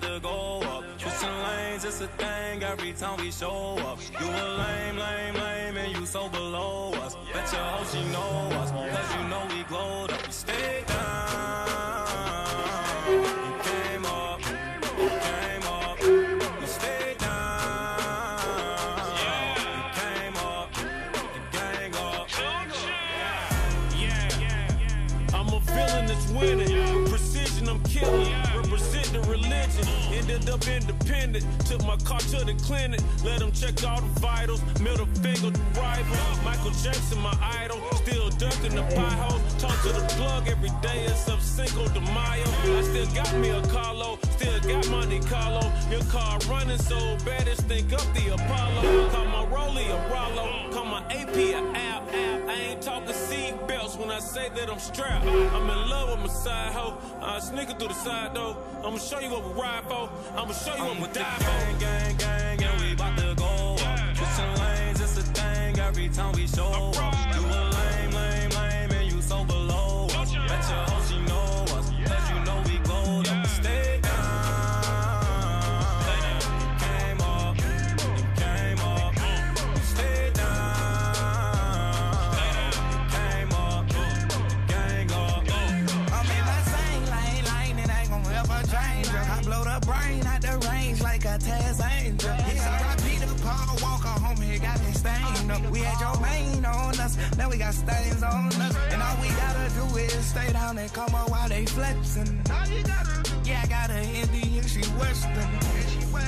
to go up. Switching lanes, it's a thing every time we show up. You a lame, lame, lame, and you so below us. Bet your hoe she know us, cause you know we glowed up. We stayed down. You came up, you came up. You stayed down. You came up, the gang up. Yeah, I'm a villain that's winning. Precision, I'm killing. Represent the religion. Ended up independent. Took my car to the clinic. Let them check all the vitals. Middle finger to rival. Michael Jackson, my idol. Still ducking the pie hole. Talk to the plug every day. It's up Cinco de Mayo. I still got me a Carlo. Still got Monte Carlo. Your car running so bad. It's think up the Apollo. Call my Rollie a Rollo. Call my AP a app. I ain't talking when I say that I'm strapped. I'm in love with my side hoe. I sneak through the side door. I'ma show you what we ride for. I'ma show you what I'm we with the die gang, for. gang, gang, and we bout to go up. Switching lanes, it's a thing every time we show up. Blow the brain out the range like a Taz angel. It's alright, Peter Paul Walker, homie, got me stained up. We had your main on us, now we got stains on us. And all we gotta do is stay down and come up while they flexing. Yeah, I got an Indian, she Western. Yeah, I just